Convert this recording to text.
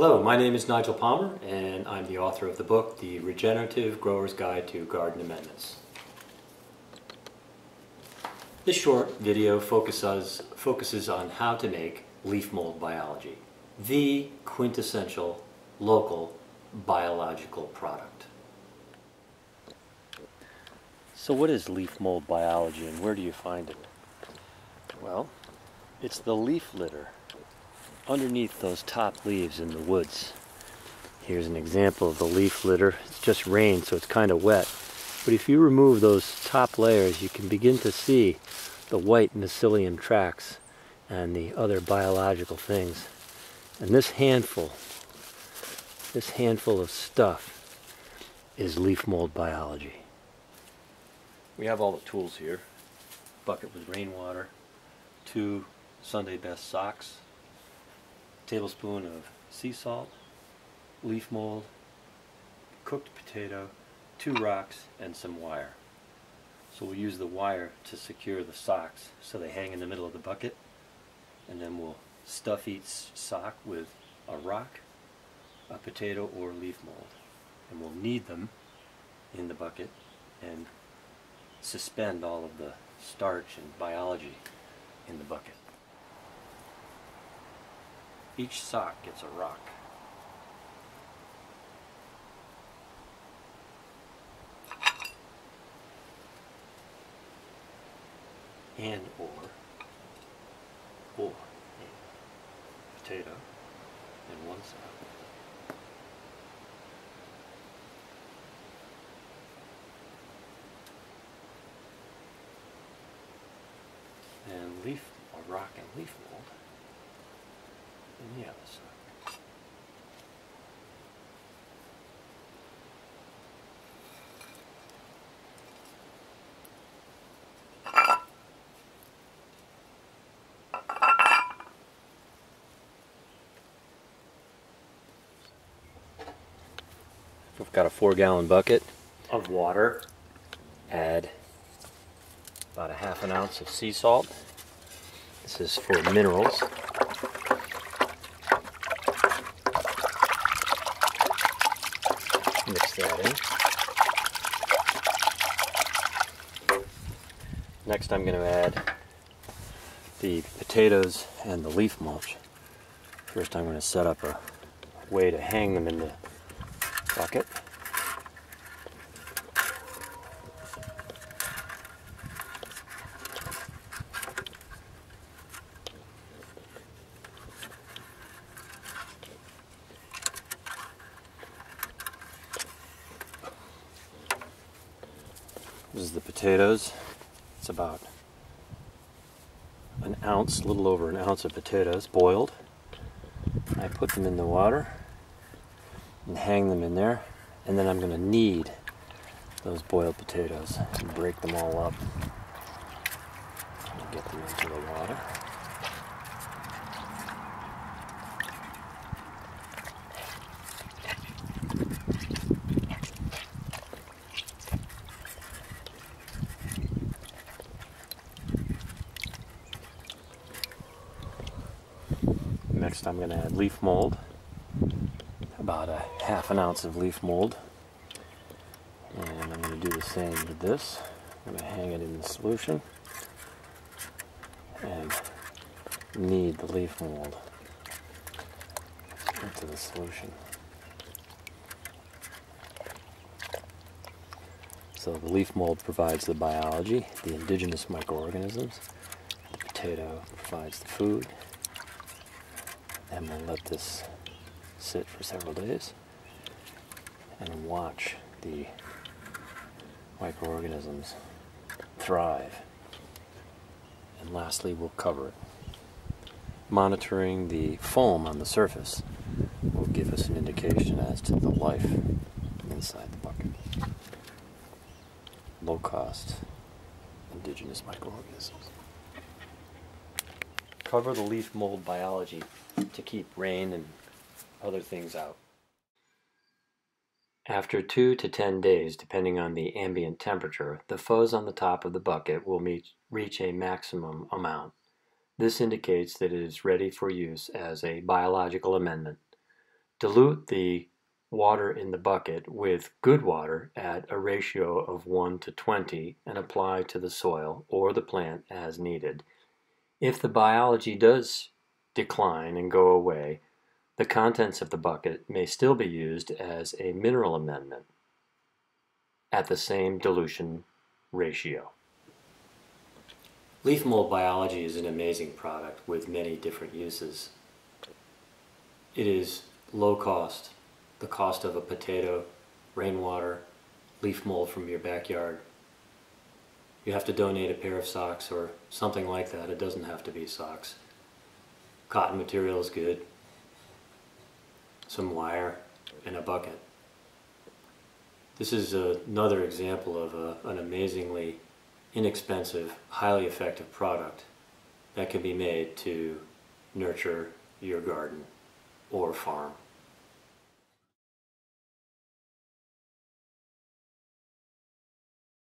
Hello, my name is Nigel Palmer and I'm the author of the book, The Regenerative Grower's Guide to Garden Amendments. This short video focuses, focuses on how to make leaf mold biology, the quintessential local biological product. So what is leaf mold biology and where do you find it? Well, it's the leaf litter underneath those top leaves in the woods. Here's an example of the leaf litter. It's just rain, so it's kind of wet. But if you remove those top layers, you can begin to see the white mycelium tracts and the other biological things. And this handful, this handful of stuff is leaf mold biology. We have all the tools here. Bucket with rainwater, two Sunday best socks, tablespoon of sea salt, leaf mold, cooked potato, two rocks, and some wire. So we'll use the wire to secure the socks so they hang in the middle of the bucket. And then we'll stuff each sock with a rock, a potato, or leaf mold. And we'll knead them in the bucket and suspend all of the starch and biology in the bucket. Each sock gets a rock. And or, or a potato and one sock. And leaf, a rock and leaf the other side. We've got a four gallon bucket of water. Add about a half an ounce of sea salt. This is for minerals. Next I'm going to add the potatoes and the leaf mulch. First I'm going to set up a way to hang them in the bucket. Is the potatoes. It's about an ounce, a little over an ounce of potatoes, boiled. I put them in the water and hang them in there. And then I'm going to knead those boiled potatoes and break them all up. And get them into the water. Next I'm going to add leaf mold, about a half an ounce of leaf mold. And I'm going to do the same with this. I'm going to hang it in the solution and knead the leaf mold into the solution. So the leaf mold provides the biology, the indigenous microorganisms. The potato provides the food, and we'll let this sit for several days and watch the microorganisms thrive. And lastly, we'll cover it. Monitoring the foam on the surface will give us an indication as to the life inside the bucket. Low cost indigenous microorganisms. Cover the leaf mold biology to keep rain and other things out. After 2 to 10 days, depending on the ambient temperature, the fuzz on the top of the bucket will meet, reach a maximum amount. This indicates that it is ready for use as a biological amendment. Dilute the water in the bucket with good water at a ratio of 1 to 20 and apply to the soil or the plant as needed. If the biology does decline and go away, the contents of the bucket may still be used as a mineral amendment at the same dilution ratio. Leaf mold biology is an amazing product with many different uses. It is low cost, the cost of a potato, rainwater, leaf mold from your backyard. You have to donate a pair of socks or something like that. It doesn't have to be socks. Cotton material is good. Some wire and a bucket. This is another example of a, an amazingly inexpensive, highly effective product that can be made to nurture your garden or farm.